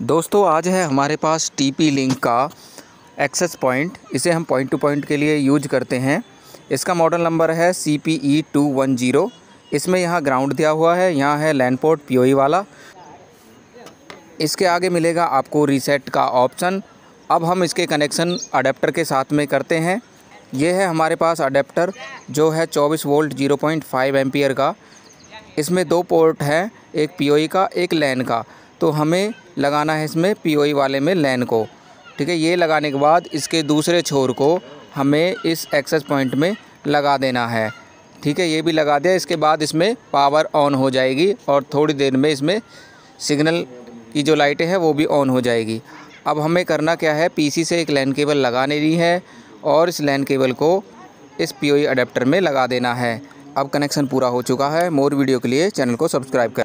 दोस्तों, आज है हमारे पास टीपी लिंक का एक्सेस पॉइंट इसे हम पॉइंट टू पॉइंट के लिए यूज़ करते हैं। इसका मॉडल नंबर है C P E two one zero इसमें यहाँ ग्राउंड दिया हुआ है। यहाँ है लैंड पोर्ट पी वाला। इसके आगे मिलेगा आपको रीसेट का ऑप्शन अब हम इसके कनेक्शन अडेप्टर के साथ में करते हैं। ये है हमारे पास अडेप्टर जो है 24 वोल्ट 0.5 एम्पियर का। इसमें दो पोर्ट हैं, एक पी का, एक लैन का। तो हमें लगाना है इसमें पी वाले में लैन को। ठीक है, ये लगाने के बाद इसके दूसरे छोर को हमें इस एक्सेस पॉइंट में लगा देना है। ठीक है, ये भी लगा दिया, इसके बाद इसमें पावर ऑन हो जाएगी और थोड़ी देर में इसमें सिग्नल की जो लाइटें हैं वो भी ऑन हो जाएगी। अब हमें करना क्या है पीसी से एक लैन केबल लगाने दी है और इस लैन केबल को इस पी अडेप्टर में लगा देना है। अब कनेक्शन पूरा हो चुका है। मोर वीडियो के लिए चैनल को सब्सक्राइब कर।